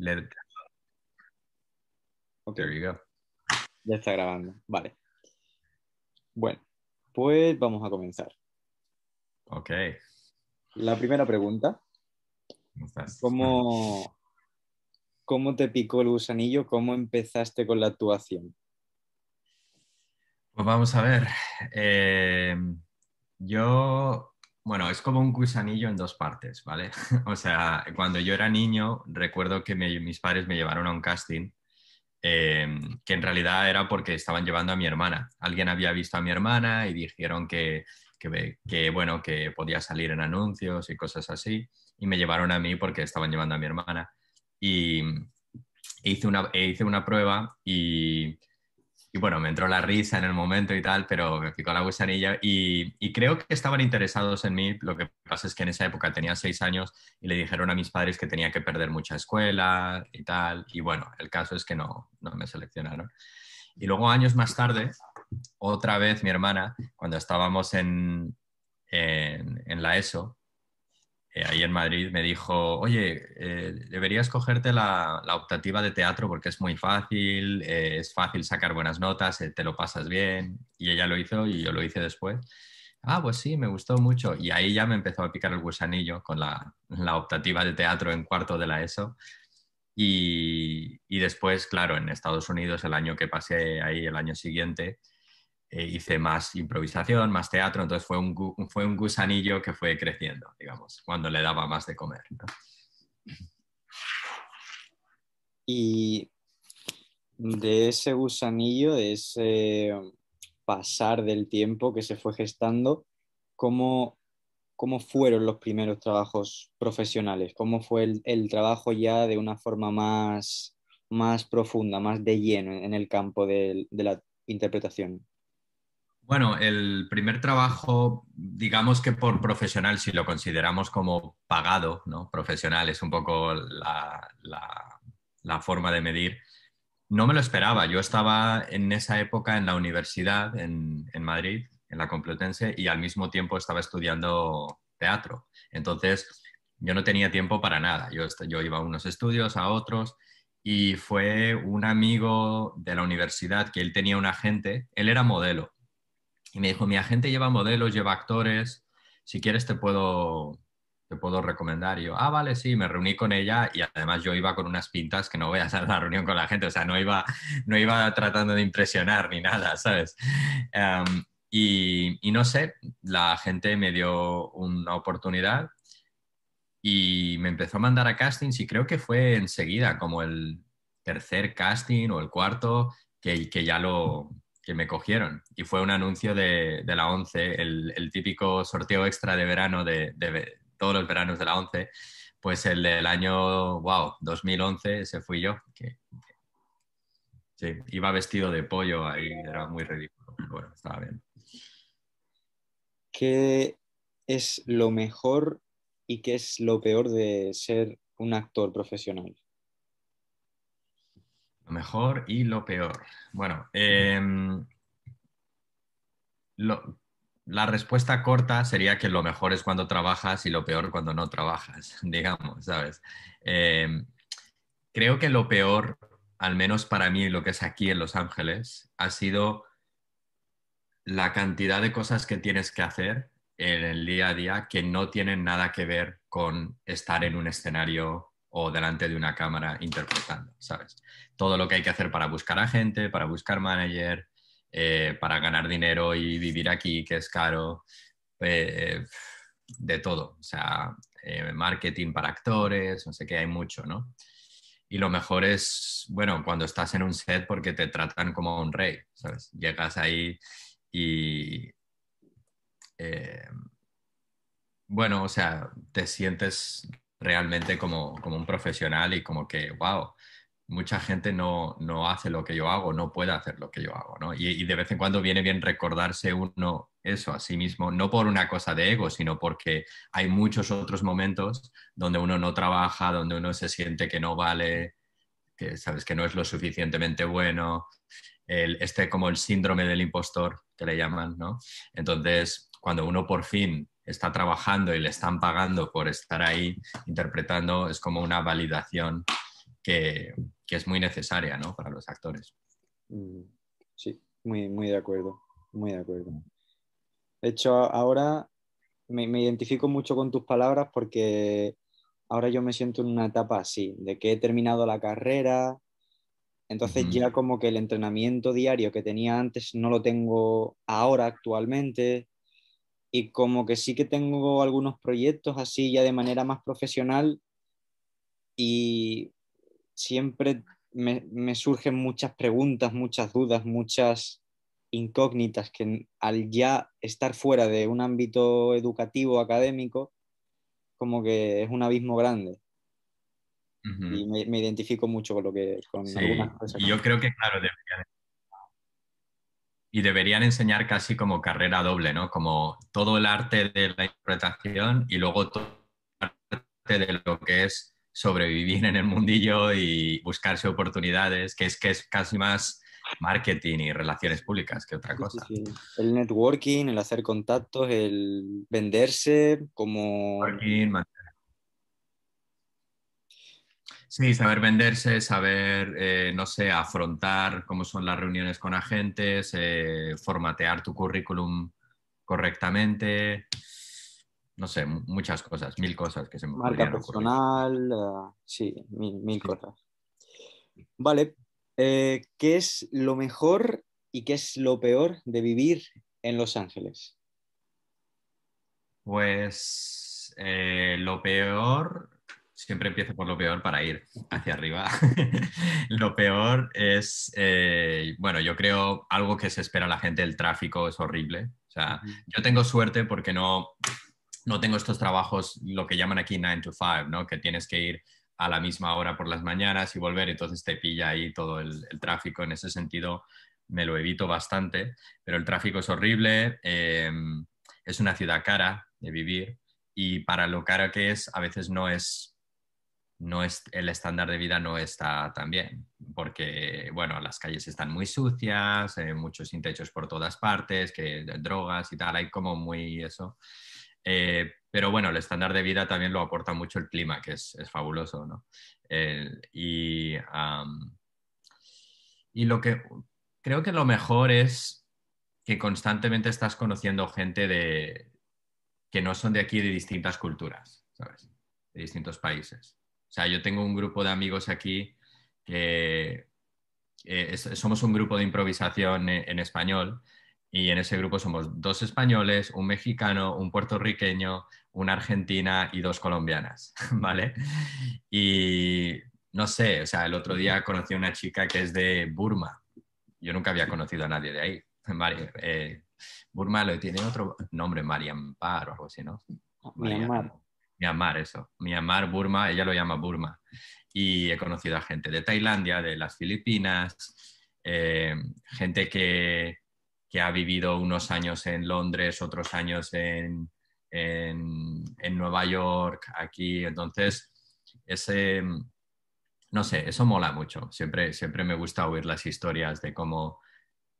le... There you go. Ya está grabando, vale. Bueno, pues vamos a comenzar. Ok. La primera pregunta. ¿Cómo estás? ¿Cómo, ¿Cómo te picó el gusanillo? ¿Cómo empezaste con la actuación? Pues vamos a ver. Eh, yo, bueno, es como un gusanillo en dos partes, ¿vale? o sea, cuando yo era niño, recuerdo que mis padres me llevaron a un casting eh, que en realidad era porque estaban llevando a mi hermana. Alguien había visto a mi hermana y dijeron que, que, que, bueno, que podía salir en anuncios y cosas así. Y me llevaron a mí porque estaban llevando a mi hermana. Y hice una, hice una prueba y, y bueno, me entró la risa en el momento y tal, pero me picó la gusanilla y, creo que estaban interesados en mí. Lo que pasa es que en esa época tenía seis años y le dijeron a mis padres que tenía que perder mucha escuela y tal. Y bueno, el caso es que no, no me seleccionaron. Y luego años más tarde, otra vez mi hermana, cuando estábamos en, en, en la ESO, eh, ahí en Madrid, me dijo, oye, eh, deberías cogerte la, optativa de teatro porque es muy fácil, eh, es fácil sacar buenas notas, eh, te lo pasas bien. Y ella lo hizo y yo lo hice después. Ah, pues sí, me gustó mucho. Y ahí ya me empezó a picar el gusanillo con la, optativa de teatro en cuarto de la ESO. Y después, claro, en Estados Unidos, el año que pasé ahí, el año siguiente, eh, hice más improvisación, más teatro, entonces fue un, fue un gusanillo que fue creciendo, digamos, cuando le daba más de comer. Y de ese gusanillo, de ese pasar del tiempo que se fue gestando, ¿cómo, cómo fueron los primeros trabajos profesionales? ¿Cómo fue el, trabajo ya de una forma más, más profunda, más de lleno en el campo de la interpretación? Bueno, el primer trabajo, digamos que por profesional, si lo consideramos como pagado, ¿no? Profesional es un poco la, la- forma de medir. No me lo esperaba. Yo estaba en esa época en la universidad en, en Madrid, en la Complutense, y al mismo tiempo estaba estudiando teatro. Entonces, yo no tenía tiempo para nada. Yo, yo iba a unos estudios, a otros, y fue un amigo de la universidad que él tenía un agente, él era modelo. Y me dijo, mi agente lleva modelos, lleva actores, si quieres te puedo, te puedo recomendar. Y yo, ah, vale, sí, me reuní con ella y además yo iba con unas pintas que no voy a la reunión con la gente, o sea, no iba, no iba tratando de impresionar ni nada, ¿sabes? Em, y, y no sé, la gente me dio una oportunidad y me empezó a mandar a castings y creo que fue enseguida, como el tercer casting o el cuarto, que, que ya lo que me cogieron. Y fue un anuncio de, de la ONCE, el, el típico sorteo extra de verano de, de todos los veranos de la ONCE, pues el del año, wow, 2011, ese fui yo. Que, sí, iba vestido de pollo ahí, era muy ridículo. Bueno, estaba bien. ¿Qué es lo mejor y qué es lo peor de ser un actor profesional? Lo mejor y lo peor. Bueno, em, lo- la respuesta corta sería que lo mejor es cuando trabajas y lo peor cuando no trabajas, digamos, ¿sabes? Em, creo que lo peor, al menos para mí, lo que es aquí en Los Ángeles, ha sido la cantidad de cosas que tienes que hacer en el día a día que no tienen nada que ver con estar en un escenario o delante de una cámara interpretando, ¿sabes? Todo lo que hay que hacer para buscar a gente, para buscar manager, eh, para ganar dinero y vivir aquí, que es caro, eh, de todo, o sea, eh, marketing para actores, no sé qué, hay mucho, ¿no? Y lo mejor es, bueno, cuando estás en un set porque te tratan como un rey, ¿sabes? Llegas ahí y, bueno, o sea, te sientes realmente como, como un profesional y como que, wow, mucha gente no, no hace lo que yo hago, no puede hacer lo que yo hago, ¿no? Y, de vez en cuando viene bien recordarse uno eso a sí mismo, no por una cosa de ego, sino porque hay muchos otros momentos donde uno no trabaja, donde uno se siente que no vale, que sabes que no es lo suficientemente bueno, el, este como el síndrome del impostor que le llaman, ¿no? Entonces, cuando uno por fin está trabajando y le están pagando por estar ahí interpretando, es como una validación que, que es muy necesaria ¿no? para los actores. Mm, Sí, muy, muy de acuerdo, muy de acuerdo. De hecho, ahora me, me identifico mucho con tus palabras porque ahora yo me siento en una etapa así, de que he terminado la carrera, entonces ya como que el entrenamiento diario que tenía antes no lo tengo ahora actualmente y como que sí que tengo algunos proyectos así ya de manera más profesional y siempre me, me surgen muchas preguntas, muchas dudas, muchas incógnitas que al ya estar fuera de un ámbito educativo académico como que es un abismo grande y me, me identifico mucho con lo que con Sí, algunas cosas. yo creo que, claro, deberían, y deberían enseñar casi como carrera doble, ¿no? Como todo el arte de la interpretación y luego todo el arte de lo que es sobrevivir en el mundillo y buscarse oportunidades, que es que es casi más marketing y relaciones públicas que otra cosa. sí, sí. El networking, el hacer contactos, el venderse como... Networking, Sí, saber venderse, saber, eh, no sé, afrontar cómo son las reuniones con agentes, eh, formatear tu currículum correctamente, no sé, mu- muchas cosas, mil cosas que se me marca personal, ah, sí, mil, mil Sí. cosas. Vale, eh, ¿qué es lo mejor y qué es lo peor de vivir en Los Ángeles? Pues eh, lo peor, siempre empiezo por lo peor para ir hacia arriba. lo peor es, eh, bueno, yo creo algo que se espera la gente, el tráfico es horrible. O sea, yo tengo suerte porque no, no tengo estos trabajos, lo que llaman aquí 9 to 5, ¿no? Que tienes que ir a la misma hora por las mañanas y volver, entonces te pilla ahí todo el, el tráfico. En ese sentido, me lo evito bastante, pero el tráfico es horrible. eh, es una ciudad cara de vivir y para lo cara que es, a veces no es, no es el estándar de vida no está tan bien, porque, bueno, las calles están muy sucias, eh, muchos sin techos por todas partes, que drogas y tal, hay como muy eso. Eh, pero bueno, el estándar de vida también lo aporta mucho el clima, que es, es fabuloso, ¿no? Eh, y, y lo que creo que lo mejor es que constantemente estás conociendo gente de, que no son de aquí, de distintas culturas, ¿sabes? De distintos países. O sea, yo tengo un grupo de amigos aquí que eh, es, somos un grupo de improvisación en, en, español y en ese grupo somos dos españoles, un mexicano, un puertorriqueño, una argentina y dos colombianas, ¿vale? Y no sé, o sea, el otro día conocí a una chica que es de Burma. Yo nunca había conocido a nadie de ahí. Eh, Burma lo tiene otro nombre, Mariampar o algo así, ¿no? Myanmar. Myanmar, eso. Myanmar, Burma, ella lo llama Burma. Y he conocido a gente de Tailandia, de las Filipinas, eh, gente que, que, ha vivido unos años en Londres, otros años en, en, Nueva York, aquí. Entonces, ese, no sé, eso mola mucho. Siempre, siempre me gusta oír las historias de cómo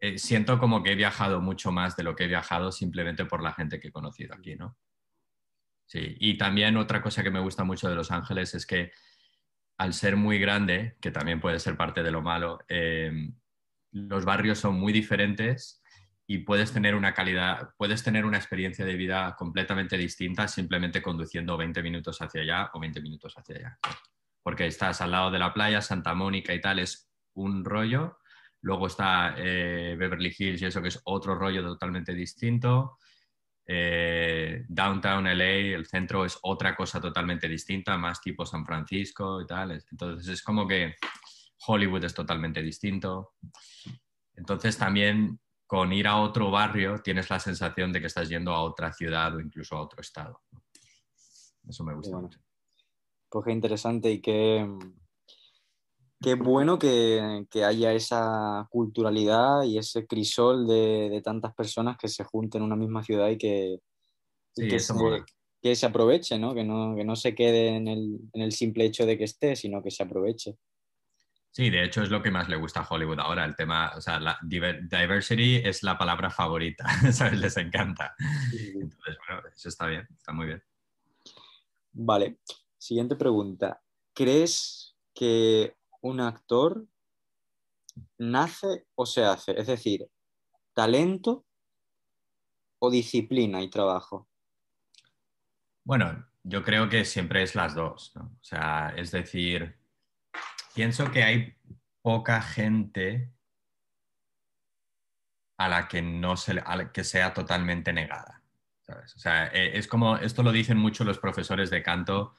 eh, siento como que he viajado mucho más de lo que he viajado simplemente por la gente que he conocido aquí, ¿no? Sí, y también otra cosa que me gusta mucho de Los Ángeles es que al ser muy grande, que también puede ser parte de lo malo, eh, los barrios son muy diferentes y puedes tener una calidad, puedes tener una experiencia de vida completamente distinta simplemente conduciendo 20 minutos hacia allá o 20 minutos hacia allá. Porque estás al lado de la playa, Santa Mónica y tal, es un rollo. Luego está eh, Beverly Hills y eso que es otro rollo totalmente distinto. Eh, downtown LA, el centro es otra cosa totalmente distinta, más tipo San Francisco y tal. Entonces es como que Hollywood es totalmente distinto. Entonces también con ir a otro barrio tienes la sensación de que estás yendo a otra ciudad o incluso a otro estado. Eso me gusta bueno. mucho. Pues qué interesante y qué, qué bueno que, que, haya esa culturalidad y ese crisol de, de, tantas personas que se junten en una misma ciudad y que, sí, y que, se, que se, aproveche, ¿no? Que, ¿no? que no se quede en el, en el simple hecho de que esté, sino que se aproveche. Sí, de hecho es lo que más le gusta a Hollywood ahora, el tema, o sea, la diversity es la palabra favorita, ¿sabes? Les encanta. Entonces, bueno, eso está bien, está muy bien. Vale, siguiente pregunta. ¿Crees que un actor nace o se hace? Es decir, talento o disciplina y trabajo. Bueno, yo creo que siempre es las dos. O sea, es decir, pienso que hay poca gente a la que no se, que sea totalmente negada. ¿sabes? O sea, e, es como, esto lo dicen mucho los profesores de canto,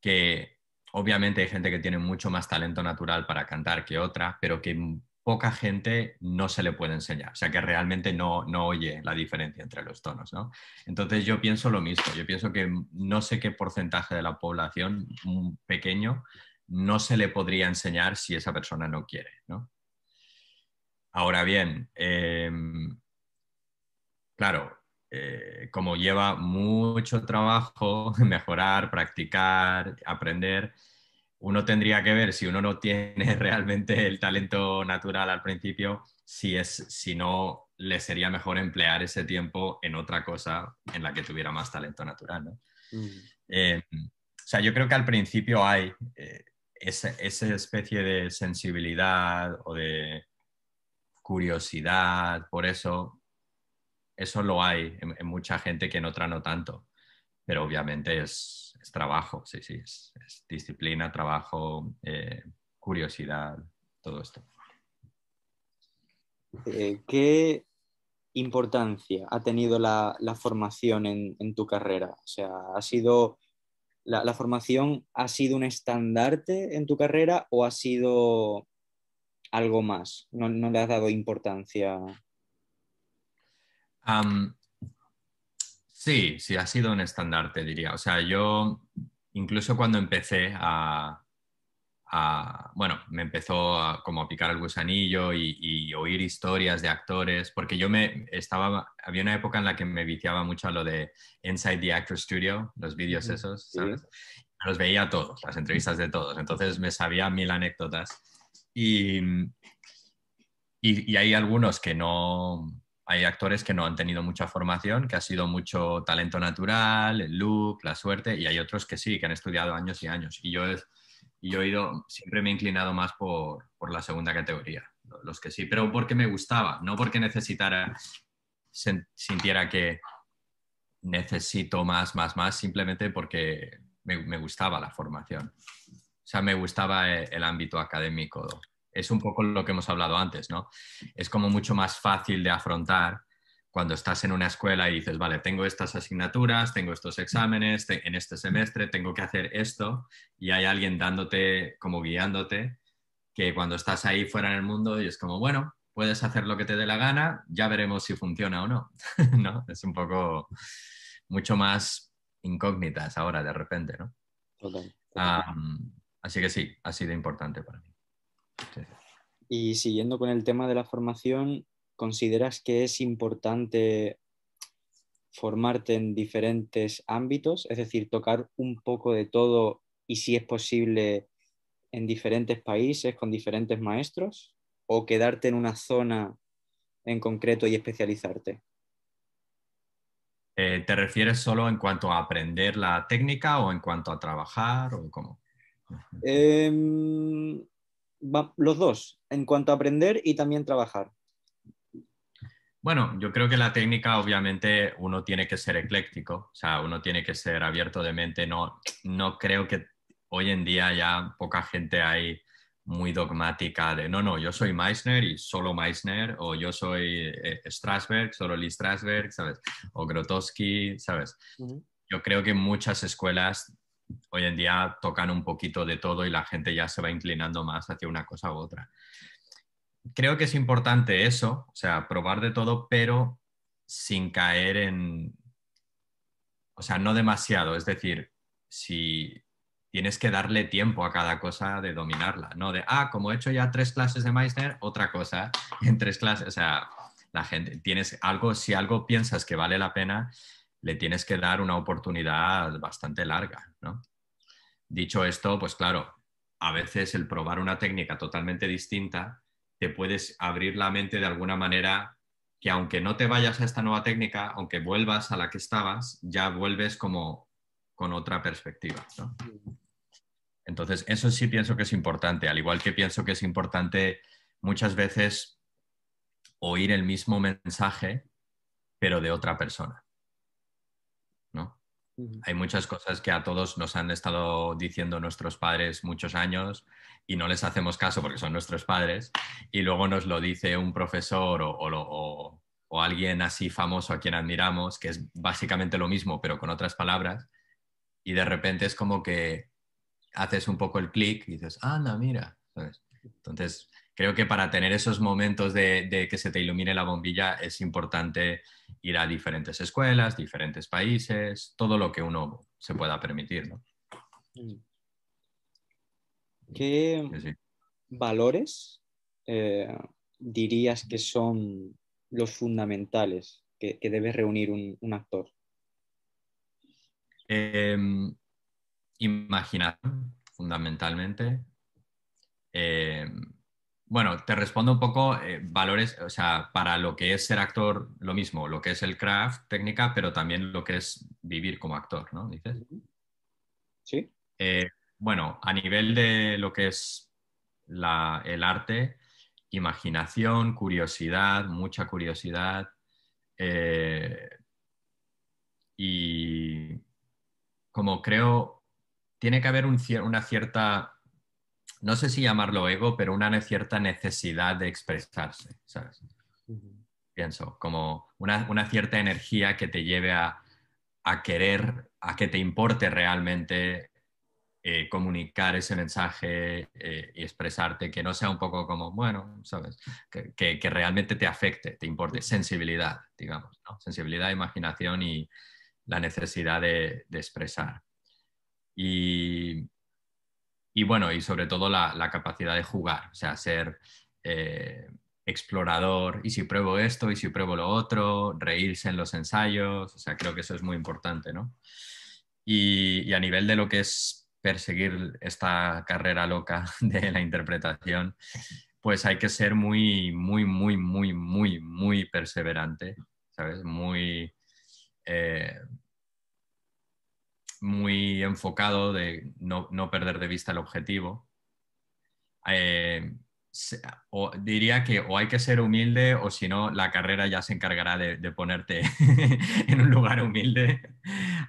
que obviamente hay gente que tiene mucho más talento natural para cantar que otra, pero que poca gente no se le puede enseñar, o sea que realmente no, no oye la diferencia entre los tonos, ¿no? Entonces yo pienso lo mismo, yo pienso que no sé qué porcentaje de la población, pequeño, no se le podría enseñar si esa persona no quiere, ¿no? Ahora bien, em, claro, eh, como lleva mucho trabajo mejorar, practicar, aprender, uno tendría que ver si uno no tiene realmente el talento natural al principio, si, es, si no le sería mejor emplear ese tiempo en otra cosa en la que tuviera más talento natural. ¿no? Mm. Em, o sea, yo creo que al principio hay eh, esa, esa especie de sensibilidad o de curiosidad, por eso, eso lo hay en, mucha gente que en otra no tanto, pero obviamente es, trabajo, sí, sí, es, disciplina, trabajo, eh, curiosidad, todo esto. Eh, ¿Qué importancia ha tenido la, formación en, tu carrera? O sea, ¿ha sido la, la, formación ha sido un estandarte en tu carrera o ha sido algo más? ¿No, le has dado importancia? Sí, sí, ha sido un estandarte, diría. O sea, yo incluso cuando empecé a, bueno, me empezó a, como a picar el gusanillo y, oír historias de actores, porque yo me estaba, había una época en la que me viciaba mucho a lo de Inside the Actor Studio, los vídeos esos, ¿sabes? Los veía todos, las entrevistas de todos, entonces me sabía mil anécdotas y, y, hay algunos que no, hay actores que no han tenido mucha formación, que ha sido mucho talento natural, el look, la suerte, y hay otros que sí, que han estudiado años y años. Y yo, yo he ido, siempre me he inclinado más por, por, la segunda categoría, los que sí, pero porque me gustaba, no porque necesitara, sintiera que necesito más, más, más, simplemente porque me, me gustaba la formación. O sea, me gustaba eh, el ámbito académico. Es un poco lo que hemos hablado antes, ¿no? Es como mucho más fácil de afrontar cuando estás en una escuela y dices, vale, tengo estas asignaturas, tengo estos exámenes, en este semestre tengo que hacer esto y hay alguien dándote, como guiándote, que cuando estás ahí fuera en el mundo y es como, bueno, puedes hacer lo que te dé la gana, ya veremos si funciona o no, ¿no? Es un poco mucho más incógnitas ahora de repente, ¿no? Así que sí, ha sido importante para mí. Y siguiendo con el tema de la formación, ¿consideras que es importante formarte en diferentes ámbitos? Es decir, tocar un poco de todo y si es posible en diferentes países con diferentes maestros o quedarte en una zona en concreto y especializarte? Eh, ¿Te refieres solo en cuanto a aprender la técnica o en cuanto a trabajar o cómo? Los dos, en cuanto a aprender y también trabajar. Bueno, yo creo que la técnica obviamente uno tiene que ser ecléctico, o sea, uno tiene que ser abierto de mente. No, no creo que hoy en día ya poca gente hay muy dogmática de no, no, yo soy Meissner y solo Meissner, o yo soy eh, Strasberg, solo Lee Strasberg, ¿sabes? O Grotowski, ¿sabes? Yo creo que muchas escuelas hoy en día tocan un poquito de todo y la gente ya se va inclinando más hacia una cosa u otra. Creo que es importante eso, o sea, probar de todo, pero sin caer en, o sea, no demasiado, es decir, si tienes que darle tiempo a cada cosa de dominarla, no de, ah, como he hecho ya tres clases de Meissner, otra cosa en tres clases, o sea, la gente, tienes algo, si algo piensas que vale la pena, le tienes que dar una oportunidad bastante larga, ¿no? Dicho esto, pues claro, a veces el probar una técnica totalmente distinta te puedes abrir la mente de alguna manera que aunque no te vayas a esta nueva técnica, aunque vuelvas a la que estabas, ya vuelves como con otra perspectiva. ¿no? Entonces, eso sí pienso que es importante, al igual que pienso que es importante muchas veces oír el mismo mensaje, pero de otra persona. Hay muchas cosas que a todos nos han estado diciendo nuestros padres muchos años y no les hacemos caso porque son nuestros padres y luego nos lo dice un profesor o, alguien así famoso a quien admiramos, que es básicamente lo mismo pero con otras palabras y de repente es como que haces un poco el clic y dices, anda, mira. Entonces, creo que para tener esos momentos de, que se te ilumine la bombilla es importante ir a diferentes escuelas, diferentes países, todo lo que uno se pueda permitir. ¿Qué valores eh, dirías que son los fundamentales que, debe reunir un, actor? Em, imaginación, fundamentalmente. Em, bueno, te respondo un poco eh, valores, o sea, para lo que es ser actor, lo mismo, lo que es el craft, técnica, pero también lo que es vivir como actor, ¿no? Dices. Sí. Eh, bueno, a nivel de lo que es el arte, imaginación, curiosidad, mucha curiosidad. Eh, y como creo, tiene que haber una cierta no sé si llamarlo ego, pero una cierta necesidad de expresarse, ¿sabes? Pienso, como una, cierta energía que te lleve a, querer, a que te importe realmente eh, comunicar ese mensaje eh, y expresarte, que no sea un poco como, bueno, ¿sabes? Que, realmente te afecte, te importe, sensibilidad, digamos, ¿no? Sensibilidad, imaginación y la necesidad de, de expresar. Y, y bueno, y sobre todo la, capacidad de jugar, o sea, ser eh, explorador, y si pruebo esto, y si pruebo lo otro, reírse en los ensayos, o sea, creo que eso es muy importante, ¿no? Y, a nivel de lo que es perseguir esta carrera loca de la interpretación, pues hay que ser muy, muy, muy, muy, muy, muy perseverante, ¿sabes? Muy... Eh, muy enfocado de no, perder de vista el objetivo. Eh, diría que o hay que ser humilde o si no, la carrera ya se encargará de, ponerte en un lugar humilde,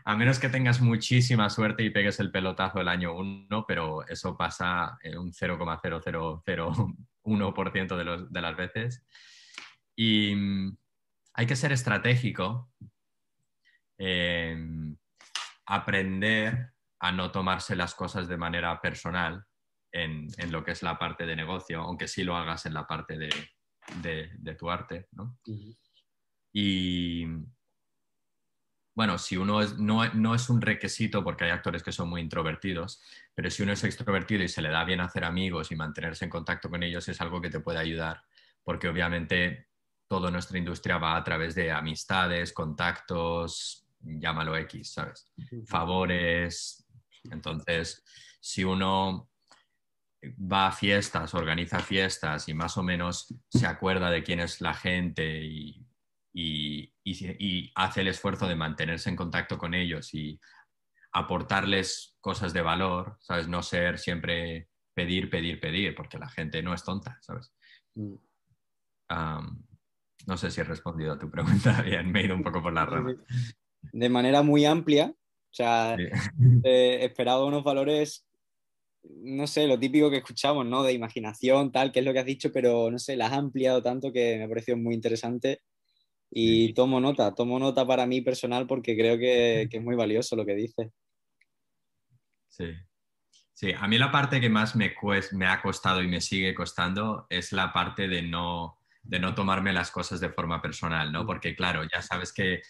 a menos que tengas muchísima suerte y pegues el pelotazo el año uno, pero eso pasa en un 0,0001% de, de las veces. Y mm, hay que ser estratégico. Eh, aprender a no tomarse las cosas de manera personal en, lo que es la parte de negocio, aunque sí lo hagas en la parte de, tu arte. ¿no? Y bueno, si uno no, no, es un requisito, porque hay actores que son muy introvertidos, pero si uno es extrovertido y se le da bien hacer amigos y mantenerse en contacto con ellos, es algo que te puede ayudar, porque obviamente toda nuestra industria va a través de amistades, contactos, llámalo X, ¿sabes? Favores. Entonces, si uno va a fiestas, organiza fiestas y más o menos se acuerda de quién es la gente y, hace el esfuerzo de mantenerse en contacto con ellos y aportarles cosas de valor, ¿sabes? No ser siempre pedir, pedir, pedir, porque la gente no es tonta, ¿sabes? Mm. no sé si he respondido a tu pregunta bien, me he ido un poco por la rama de manera muy amplia. O sea, he esperado unos valores, no sé, lo típico que escuchamos, ¿no? De imaginación, tal, que es lo que has dicho, pero no sé, las has ampliado tanto que me ha parecido muy interesante. Y tomo nota, tomo nota para mí personal porque creo que, que es muy valioso lo que dices. Sí. Sí, a mí la parte que más me, me ha costado y me sigue costando es la parte de no, de no tomarme las cosas de forma personal, ¿no? Porque claro, ya sabes que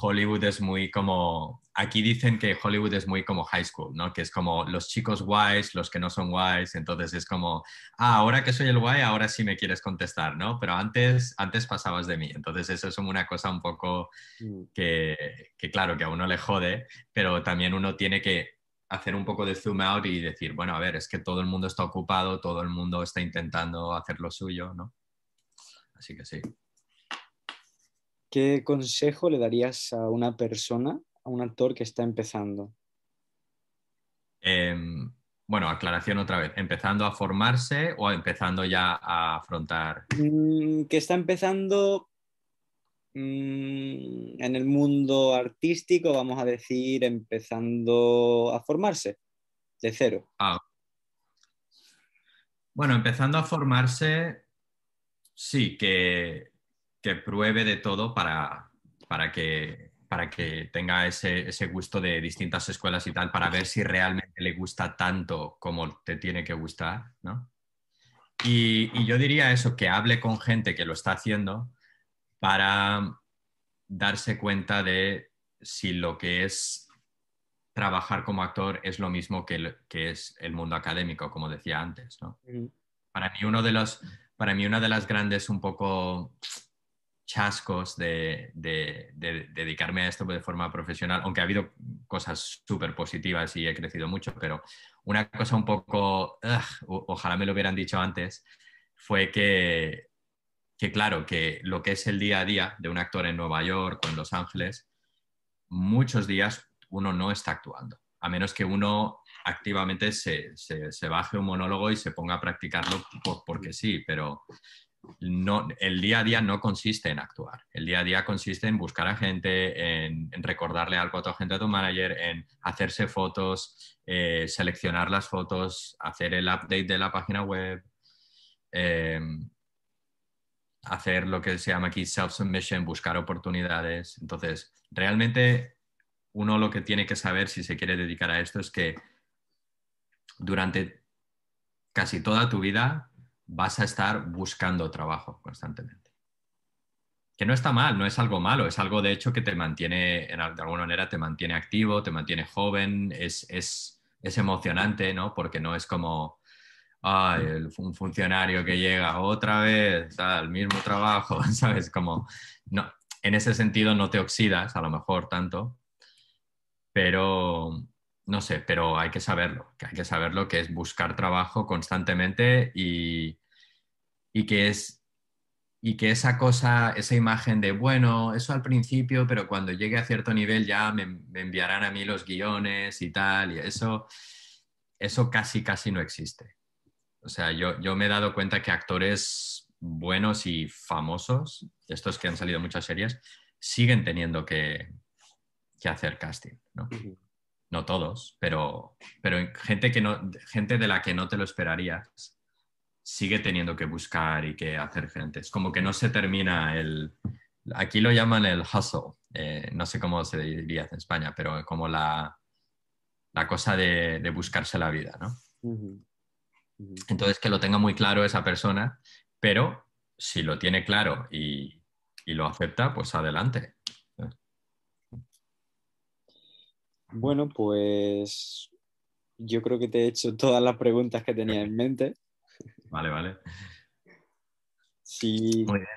Hollywood es muy como, aquí dicen que Hollywood es muy como high school, ¿no? Que es como los chicos guays, los que no son guays, entonces es como, ah, ahora que soy el guay, ahora sí me quieres contestar, ¿no? Pero antes, antes pasabas de mí, entonces eso es una cosa un poco mm. que, que claro, que a uno le jode, pero también uno tiene que hacer un poco de zoom out y decir, bueno, a ver, es que todo el mundo está ocupado, todo el mundo está intentando hacer lo suyo, ¿no? Así que sí. ¿Qué consejo le darías a una persona, a un actor que está empezando? Em, bueno, aclaración otra vez, ¿empezando a formarse o empezando ya a afrontar? Mm, que está empezando mm, en el mundo artístico, vamos a decir, empezando a formarse de cero. Ah. Bueno, empezando a formarse, sí, que, que pruebe de todo para, para que para que tenga ese, ese, gusto de distintas escuelas y tal, para ver si realmente le gusta tanto como te tiene que gustar, ¿no? Y, y yo diría eso, que hable con gente que lo está haciendo para darse cuenta de si lo que es trabajar como actor es lo mismo que, que es el mundo académico, como decía antes, ¿no? Para mí uno de los, para mí una de las grandes un poco chascos de, dedicarme a esto de forma profesional, aunque ha habido cosas súper positivas y he crecido mucho, pero una cosa un poco, ojalá me lo hubieran dicho antes, fue que, que, claro, que lo que es el día a día de un actor en Nueva York o en Los Ángeles, muchos días uno no está actuando, a menos que uno activamente se, se, baje un monólogo y se ponga a practicarlo porque sí, pero no, el día a día no consiste en actuar. El día a día consiste en buscar a gente, en, recordarle algo a tu agente, a tu manager, en hacerse fotos, eh, seleccionar las fotos, hacer el update de la página web, em, hacer lo que se llama aquí self-submission, buscar oportunidades. Entonces, realmente uno lo que tiene que saber si se quiere dedicar a esto es que durante casi toda tu vida vas a estar buscando trabajo constantemente. Que no está mal, no es algo malo, es algo de hecho que te mantiene, de alguna manera te mantiene activo, te mantiene joven, es, es, es emocionante, ¿no? Porque no es como un funcionario que llega otra vez al mismo trabajo, ¿sabes? Como, no, en ese sentido no te oxidas a lo mejor tanto, pero no sé, pero hay que saberlo, que hay que saberlo que es buscar trabajo constantemente y, y que es y que esa cosa, esa imagen de, bueno, eso al principio, pero cuando llegue a cierto nivel ya me, enviarán a mí los guiones y tal, y eso, eso casi, casi no existe. O sea, yo, yo me he dado cuenta que actores buenos y famosos, estos que han salido muchas series, siguen teniendo que, que hacer casting, ¿no? No todos, pero, pero gente, que no, gente de la que no te lo esperarías sigue teniendo que buscar y que hacer gente. Es como que no se termina el... Aquí lo llaman el hustle, eh, no sé cómo se diría en España, pero como la, la cosa de, buscarse la vida, ¿no? Entonces, que lo tenga muy claro esa persona, pero si lo tiene claro y, y lo acepta, pues adelante. Bueno, pues yo creo que te he hecho todas las preguntas que tenía en mente. Vale, vale. Sí. Muy bien.